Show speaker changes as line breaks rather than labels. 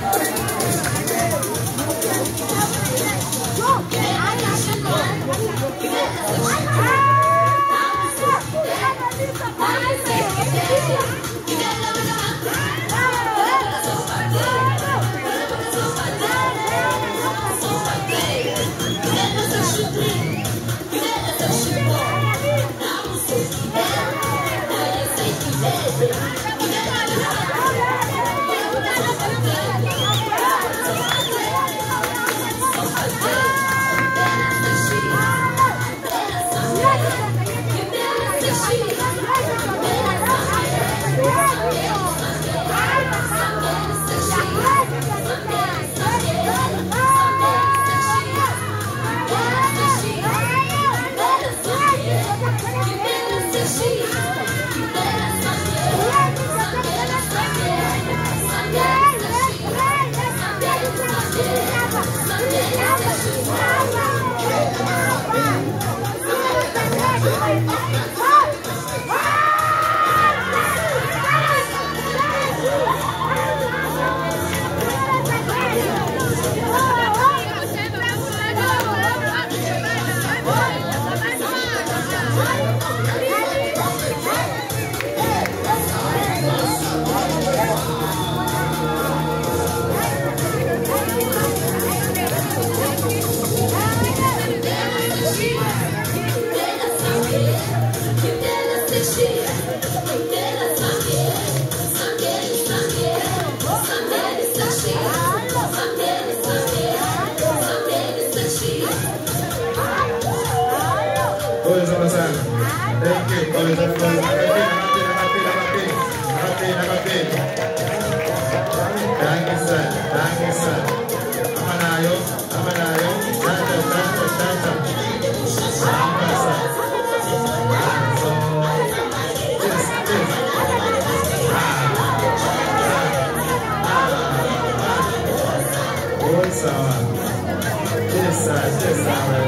감사합니다. She's
Always on the side. Thank you. On Yes, sir. Yes, sir.